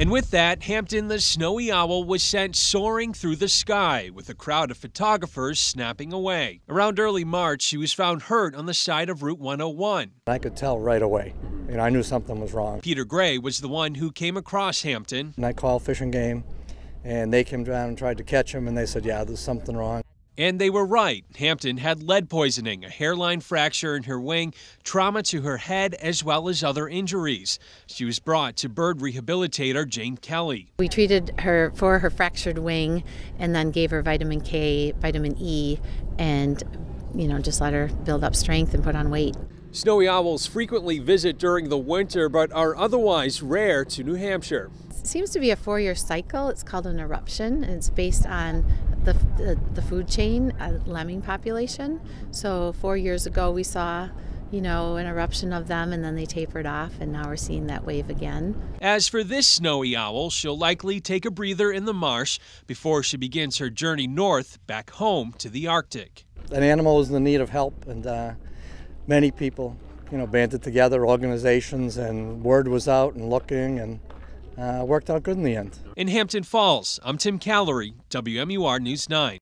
And with that, Hampton the snowy owl was sent soaring through the sky with a crowd of photographers snapping away. Around early March, she was found hurt on the side of Route 101. I could tell right away. You know, I knew something was wrong. Peter Gray was the one who came across Hampton. And I called Fish and Game, and they came down and tried to catch him, and they said, yeah, there's something wrong. And they were right. Hampton had lead poisoning, a hairline fracture in her wing, trauma to her head, as well as other injuries. She was brought to bird rehabilitator Jane Kelly. We treated her for her fractured wing and then gave her vitamin K, vitamin E, and you know, just let her build up strength and put on weight. Snowy owls frequently visit during the winter but are otherwise rare to New Hampshire. It seems to be a four year cycle. It's called an eruption, and it's based on the, the, the food chain, uh, lemming population. So, four years ago, we saw you know, an eruption of them and then they tapered off, and now we're seeing that wave again. As for this snowy owl, she'll likely take a breather in the marsh before she begins her journey north back home to the Arctic. An animal is in need of help, and uh, many people, you know, banded together, organizations, and word was out and looking, and uh, worked out good in the end. In Hampton Falls, I'm Tim Callery, WMUR News 9.